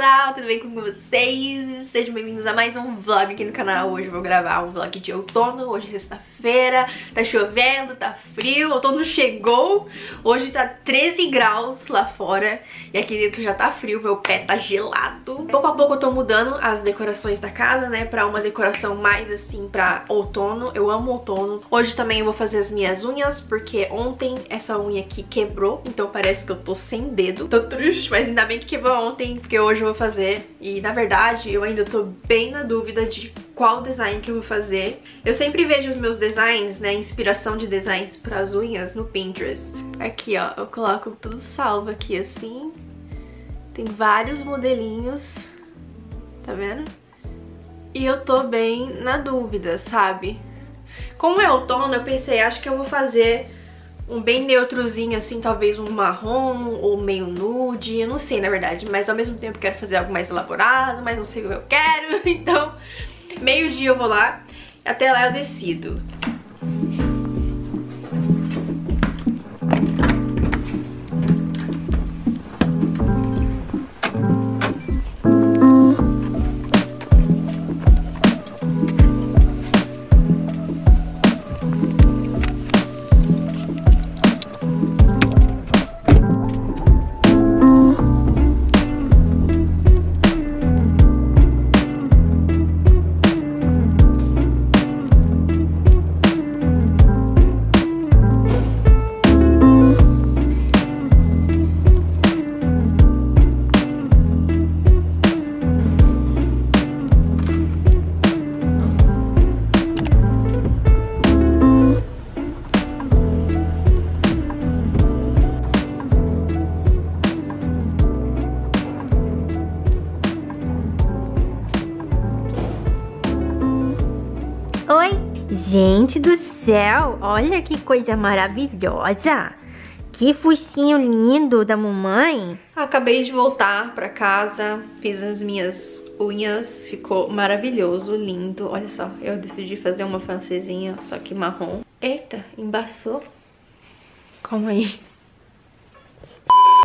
pessoal, tudo bem com vocês? Sejam bem-vindos a mais um vlog aqui no canal. Hoje eu vou gravar um vlog de outono, hoje é sexta-feira Tá chovendo, tá frio, outono chegou. Hoje tá 13 graus lá fora E aqui dentro já tá frio, meu pé tá gelado. Pouco a pouco eu tô mudando as decorações da casa, né Pra uma decoração mais assim pra outono. Eu amo outono. Hoje também eu vou fazer as minhas unhas Porque ontem essa unha aqui quebrou Então parece que eu tô sem dedo. Tô triste, mas ainda bem que quebrou ontem Porque hoje eu vou fazer E na verdade eu ainda tô bem na dúvida de qual design que eu vou fazer. Eu sempre vejo os meus designs, né, inspiração de designs para as unhas no Pinterest. Aqui, ó, eu coloco tudo salvo aqui assim. Tem vários modelinhos, tá vendo? E eu tô bem na dúvida, sabe? Como é outono, eu pensei, acho que eu vou fazer um bem neutrozinho, assim, talvez um marrom ou meio nude, eu não sei, na verdade. Mas ao mesmo tempo quero fazer algo mais elaborado, mas não sei o que eu quero, então Meio dia eu vou lá, até lá eu decido. Gente do céu, olha que coisa maravilhosa. Que focinho lindo da mamãe. Acabei de voltar pra casa, fiz as minhas unhas, ficou maravilhoso, lindo. Olha só, eu decidi fazer uma francesinha, só que marrom. Eita, embaçou. Calma aí.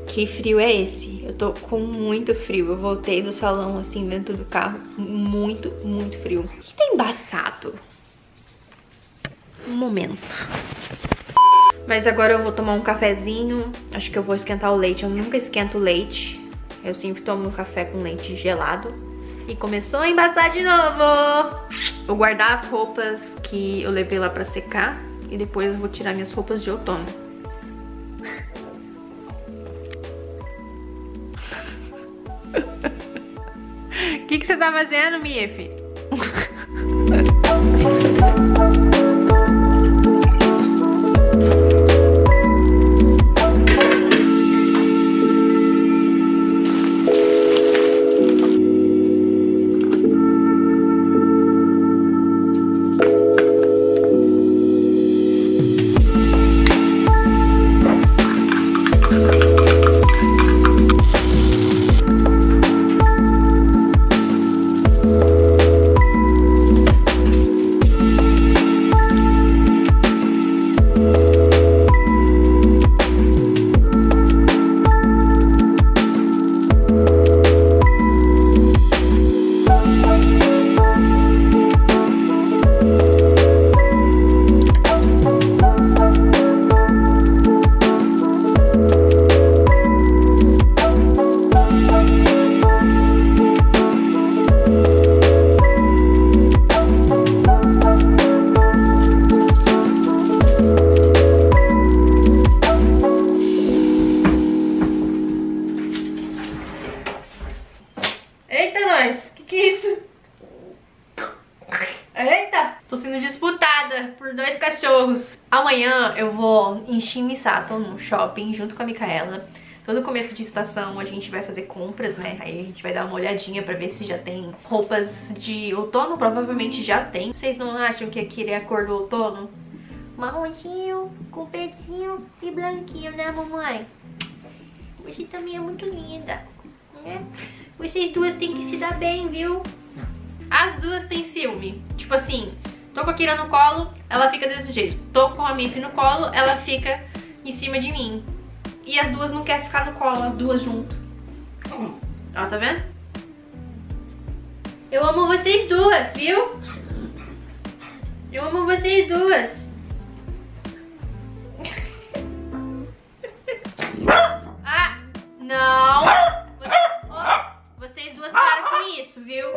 Que frio é esse? Eu tô com muito frio. Eu voltei do salão assim dentro do carro. Muito, muito frio. O que tá embaçado? Momento. Mas agora eu vou tomar um cafezinho. Acho que eu vou esquentar o leite. Eu nunca esquento leite. Eu sempre tomo café com leite gelado. E começou a embaçar de novo. Vou guardar as roupas que eu levei lá pra secar. E depois eu vou tirar minhas roupas de outono. O que, que você tá fazendo, Mif? Cachorros. Amanhã eu vou em Shimisato, no shopping, junto com a Micaela. Todo começo de estação a gente vai fazer compras, né? Aí a gente vai dar uma olhadinha pra ver se já tem roupas de outono. Provavelmente já tem. Vocês não acham que aquele é a cor do outono? Marronzinho, com pretinho e branquinho, né, mamãe? Você também é muito linda, né? Vocês duas têm que se dar bem, viu? As duas têm ciúme. Tipo assim, Tô com a Kira no colo, ela fica desse jeito. Tô com a Mif no colo, ela fica em cima de mim. E as duas não querem ficar no colo, as duas juntas. Ó, tá vendo? Eu amo vocês duas, viu? Eu amo vocês duas. Ah, não. Vocês duas param com isso, viu?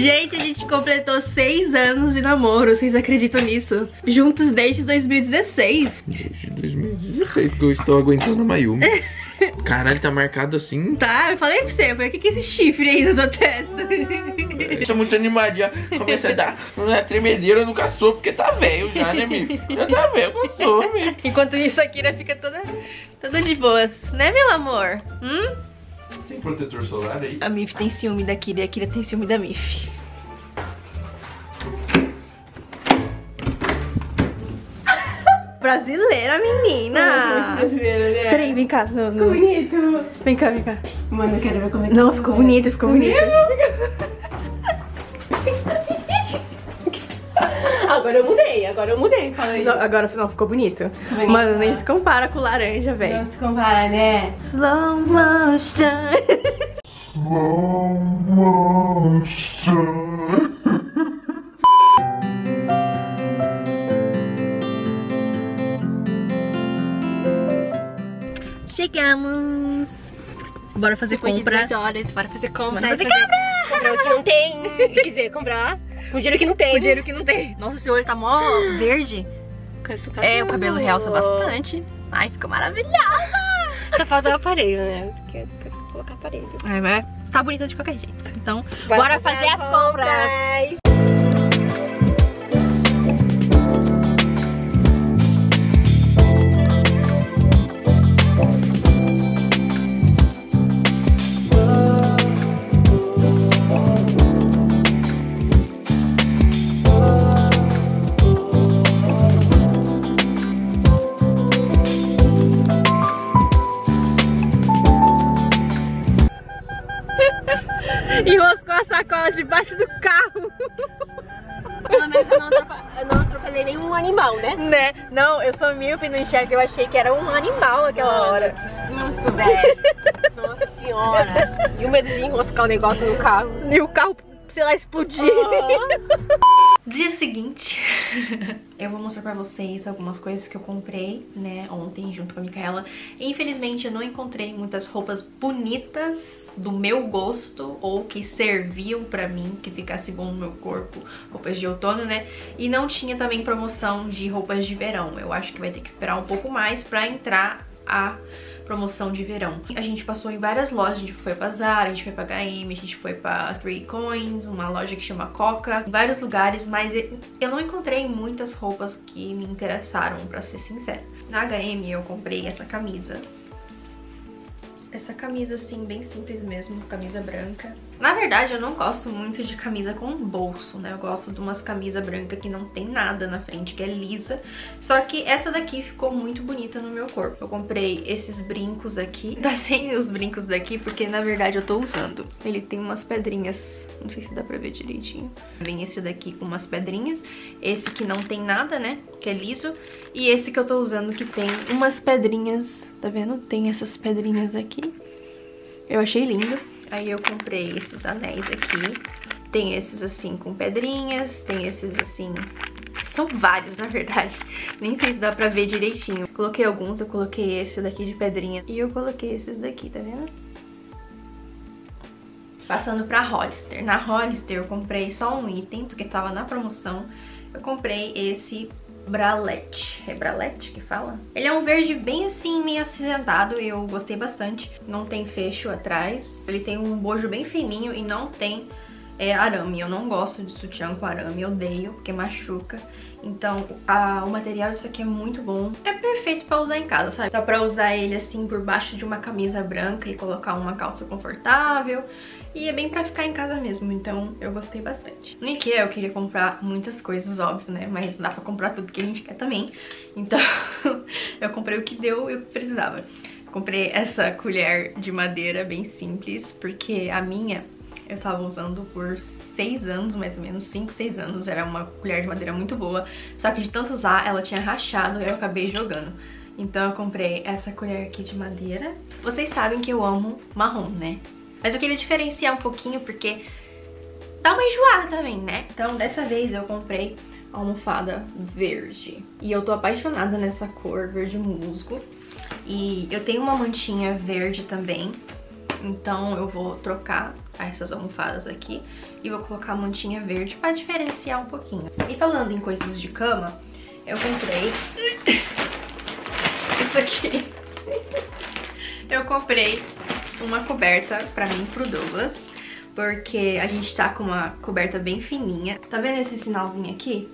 Gente, a gente completou seis anos de namoro. Vocês acreditam nisso? Juntos desde 2016. Desde 2016 que eu estou aguentando a Mayumi. Caralho, tá marcado assim. Tá, eu falei pra você. Foi o que que é esse chifre aí na tua testa? Eu tô muito animado já. Começa a dar uma tremedeira no cachorro, porque tá velho já, né, meu? Já tá velho o meu. Enquanto isso, a Kira fica toda, toda de boas. Né, meu amor? Hum? Tem protetor solar aí? A Mif tem ciúme da Kira e a Kira tem ciúme da Mif. Brasileira, menina! Brasileira, né? Peraí, vem cá. Não, não. Bonito. Vem cá, vem cá. Mano, eu quero ver como é que Não, ficou bonito, ficou bonito. Agora eu mudei, agora eu mudei, fala aí. Não, agora não, ficou bonito. Bonito, Mano, nem né? se compara com laranja, velho. Não se compara, né? Slow motion. Chegamos. Bora fazer Depois de compra. duas horas, bora fazer compra. Bora fazer comprar o que não tem. Quer dizer, comprar o dinheiro que não tem. O dinheiro que não tem. Nossa, seu olho tá mó verde. É, o cabelo realça bastante. Ai, ficou maravilhosa. Só falta o aparelho, né? Porque colocar aparelho. Ai, mas tá bonita de qualquer jeito. Então, Bora bora, fazer as compras. Enroscou né? Né? Não, eu sou míope no enxerga. Eu achei que era um animal aquela Mano, hora. Que susto, velho. Nossa senhora. E o medo de enroscar o negócio no carro. E o carro, sei lá, explodir. Dia seguinte, eu vou mostrar pra vocês algumas coisas que eu comprei, né, ontem junto com a Micaela. Infelizmente eu não encontrei muitas roupas bonitas do meu gosto ou que serviam pra mim, que ficasse bom no meu corpo, roupas de outono, né? E não tinha também promoção de roupas de verão. Eu acho que vai ter que esperar um pouco mais pra entrar a promoção de verão. A gente passou em várias lojas, a gente foi pra Zara, a gente foi pra H&M, a gente foi pra Three Coins, uma loja que chama Coca, em vários lugares, mas eu não encontrei muitas roupas que me interessaram, pra ser sincera. Na H&M eu comprei essa camisa. Essa camisa assim, bem simples mesmo, camisa branca. Na verdade, eu não gosto muito de camisa com bolso, né? Eu gosto de umas camisas brancas que não tem nada na frente, que é lisa. Só que essa daqui ficou muito bonita no meu corpo. Eu comprei esses brincos aqui. Tá sem os brincos daqui, porque na verdade eu tô usando. Ele tem umas pedrinhas, não sei se dá pra ver direitinho. Vem esse daqui com umas pedrinhas. Esse que não tem nada, né? Que é liso. E esse que eu tô usando que tem umas pedrinhas, tá vendo? Tem essas pedrinhas aqui. Eu achei lindo. Aí eu comprei esses anéis aqui. Tem esses assim com pedrinhas, tem esses assim... São vários, na verdade. Nem sei se dá pra ver direitinho. Coloquei alguns, eu coloquei esse daqui de pedrinha. E eu coloquei esses daqui, tá vendo? Passando pra Hollister. Na Hollister eu comprei só um item, porque tava na promoção. Eu comprei esse bralete. É bralete que fala? Ele é um verde bem assim, meio acinzentado e eu gostei bastante. Não tem fecho atrás. Ele tem um bojo bem fininho e não tem é arame. Eu não gosto de sutiã com arame, odeio, porque machuca. Então, a, o material disso aqui é muito bom. É perfeito pra usar em casa, sabe? Dá pra usar ele assim por baixo de uma camisa branca e colocar uma calça confortável. E é bem pra ficar em casa mesmo, então eu gostei bastante. No Ikea eu queria comprar muitas coisas, óbvio, né? Mas dá pra comprar tudo que a gente quer também. Então eu comprei o que deu e o que precisava. Comprei essa colher de madeira bem simples, porque a minha eu tava usando por seis anos, mais ou menos, cinco, seis anos. Era uma colher de madeira muito boa, só que de tanto usar ela tinha rachado e eu acabei jogando. Então eu comprei essa colher aqui de madeira. Vocês sabem que eu amo marrom, né? Mas eu queria diferenciar um pouquinho porque dá uma enjoada também, né? Então dessa vez eu comprei a almofada verde. E eu tô apaixonada nessa cor, verde musgo. E eu tenho uma mantinha verde também. Então eu vou trocar essas almofadas aqui e vou colocar a mantinha verde pra diferenciar um pouquinho. E falando em coisas de cama, eu comprei isso aqui. Eu comprei uma coberta pra mim pro Douglas, porque a gente tá com uma coberta bem fininha. Tá vendo esse sinalzinho aqui?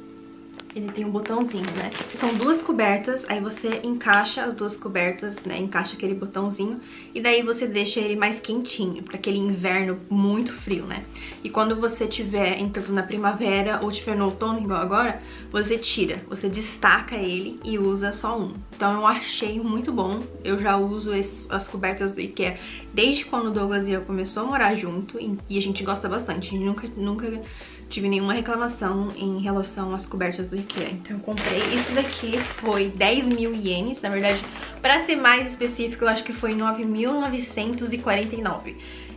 Ele tem um botãozinho, né? São duas cobertas, aí você encaixa as duas cobertas, né? Encaixa aquele botãozinho e daí você deixa ele mais quentinho, para aquele inverno muito frio, né? E quando você tiver entrando na primavera ou tiver no outono, igual agora, você tira, você destaca ele e usa só um. Então eu achei muito bom, eu já uso esse, as cobertas do Ikea desde quando o Douglas e eu começou a morar junto e a gente gosta bastante, a gente nunca, nunca tive nenhuma reclamação em relação às cobertas do Ikea. Então eu comprei. Isso daqui foi 10 mil ienes, na verdade, para ser mais específico, eu acho que foi 9.949.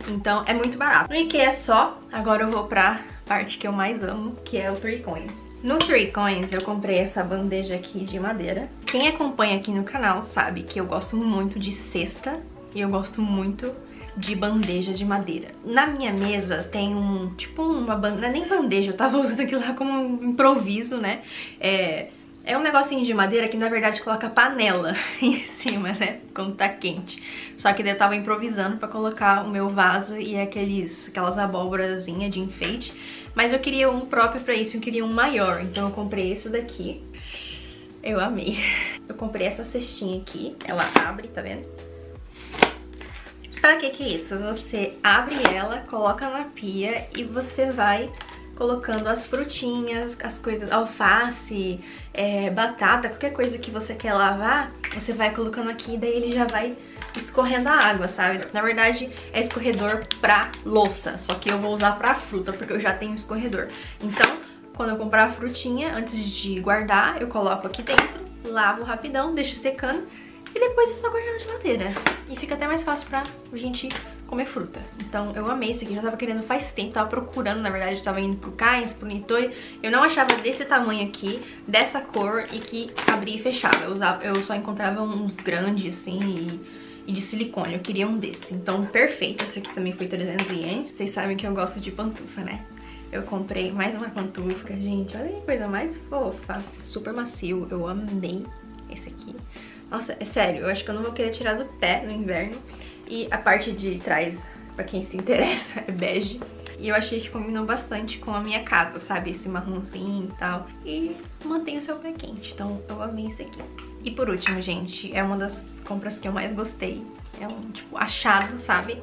Então é muito barato. No Ikea só, agora eu vou pra parte que eu mais amo, que é o Three Coins. No Three Coins eu comprei essa bandeja aqui de madeira. Quem acompanha aqui no canal sabe que eu gosto muito de cesta e eu gosto muito de bandeja de madeira. Na minha mesa tem um, tipo uma bandeja, é nem bandeja, eu tava usando aquilo lá como um improviso, né? É, é um negocinho de madeira que na verdade coloca panela em cima, né? Quando tá quente. Só que daí eu tava improvisando pra colocar o meu vaso e aqueles, aquelas abóborazinhas de enfeite. Mas eu queria um próprio pra isso, eu queria um maior. Então eu comprei esse daqui. Eu amei. Eu comprei essa cestinha aqui. Ela abre, tá vendo? Pra que que é isso? Você abre ela, coloca na pia e você vai colocando as frutinhas, as coisas, alface, é, batata, qualquer coisa que você quer lavar, você vai colocando aqui e daí ele já vai escorrendo a água, sabe? Na verdade é escorredor pra louça, só que eu vou usar pra fruta porque eu já tenho escorredor. Então, quando eu comprar a frutinha, antes de guardar, eu coloco aqui dentro, lavo rapidão, deixo secando e depois é só guardar na geladeira. E fica até mais fácil pra gente comer fruta. Então eu amei esse aqui, já tava querendo faz tempo, tava procurando, na verdade, tava indo pro Cais, pro Nitori. Eu não achava desse tamanho aqui, dessa cor e que abria e fechava. Eu, usava, eu só encontrava uns grandes, assim, e, e de silicone. Eu queria um desse. Então, perfeito. Esse aqui também foi 300 ienes. Vocês sabem que eu gosto de pantufa, né? Eu comprei mais uma pantufa, gente. Olha que coisa mais fofa. Super macio. Eu amei esse aqui. Nossa, é sério, eu acho que eu não vou querer tirar do pé no inverno. E a parte de trás, pra quem se interessa, é bege. E eu achei que combinou bastante com a minha casa, sabe? Esse marronzinho e tal. E mantém o seu pé quente, então eu amei esse aqui. E por último, gente, é uma das compras que eu mais gostei. É um, tipo, achado, sabe?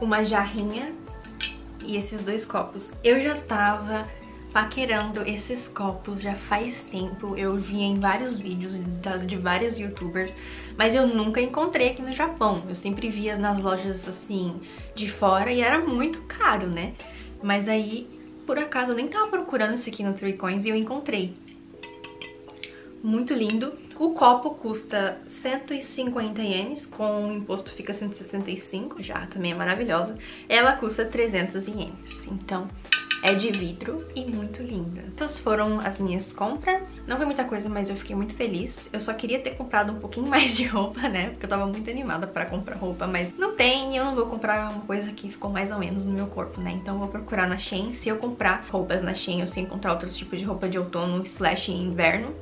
Uma jarrinha e esses dois copos. Eu já tava paquerando esses copos já faz tempo. Eu vi em vários vídeos de vários youtubers, mas eu nunca encontrei aqui no Japão. Eu sempre via nas lojas assim de fora e era muito caro, né? Mas aí, por acaso, eu nem tava procurando esse aqui no Three Coins e eu encontrei. Muito lindo. O copo custa 150 ienes, com o imposto fica 165, já também é maravilhosa. Ela custa 300 ienes, então é de vidro e muito linda. Essas foram as minhas compras. Não foi muita coisa, mas eu fiquei muito feliz. Eu só queria ter comprado um pouquinho mais de roupa, né? Porque eu tava muito animada pra comprar roupa, mas não tem e eu não vou comprar uma coisa que ficou mais ou menos no meu corpo, né? Então eu vou procurar na Shein. Se eu comprar roupas na Shein ou se encontrar outros tipos de roupa de outono slash inverno,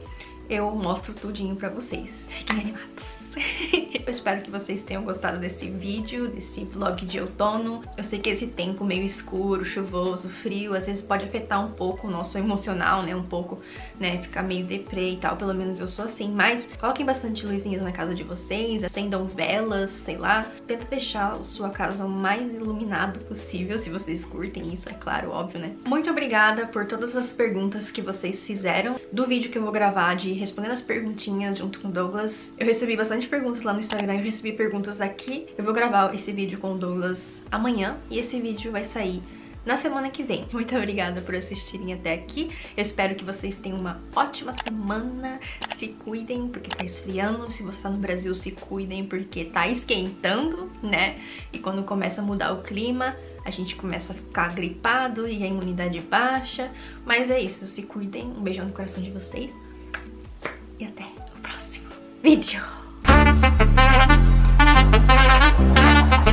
eu mostro tudinho pra vocês. Fiquem animados! Eu espero que vocês tenham gostado desse vídeo, desse vlog de outono. Eu sei que esse tempo meio escuro, chuvoso, frio, às vezes pode afetar um pouco o nosso emocional, né? Um pouco, né? Ficar meio deprê e tal. Pelo menos eu sou assim. Mas coloquem bastante luzinhas na casa de vocês, acendam velas, sei lá. Tenta deixar a sua casa o mais iluminado possível, se vocês curtem isso, é claro, óbvio, né? Muito obrigada por todas as perguntas que vocês fizeram do vídeo que eu vou gravar de respondendo as perguntinhas junto com o Douglas. Eu recebi bastante perguntas lá no Instagram, eu recebi perguntas aqui. Eu vou gravar esse vídeo com o Douglas amanhã e esse vídeo vai sair na semana que vem. Muito obrigada por assistirem até aqui. Eu espero que vocês tenham uma ótima semana. Se cuidem porque tá esfriando. Se você tá no Brasil, se cuidem porque tá esquentando, né? E quando começa a mudar o clima, a gente começa a ficar gripado e a imunidade baixa. Mas é isso, se cuidem. Um beijão no coração de vocês. E até o próximo vídeo. Thank you.